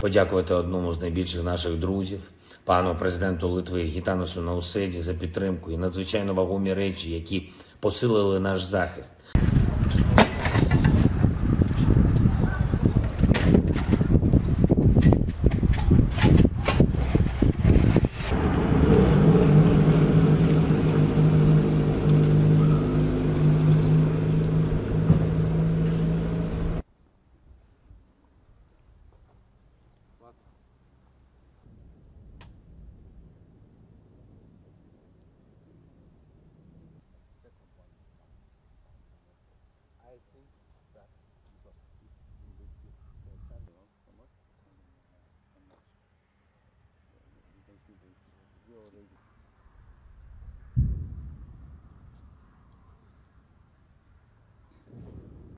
подякувати одному з найбільших наших друзів, пану президенту Литви Гітанусу Науседі за підтримку і надзвичайно вагомі речі, які посилили наш захист. I think that because it's in the